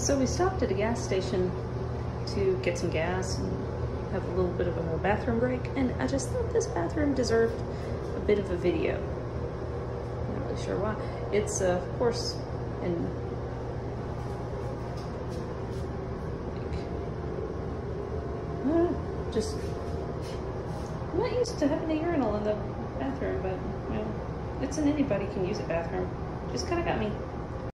So we stopped at a gas station to get some gas and have a little bit of a bathroom break, and I just thought this bathroom deserved a bit of a video. I'm Not really sure why. It's, uh, of course, in like, just I'm not used to having a urinal in the bathroom, but you know, it's an anybody can use a bathroom. Just kind of got me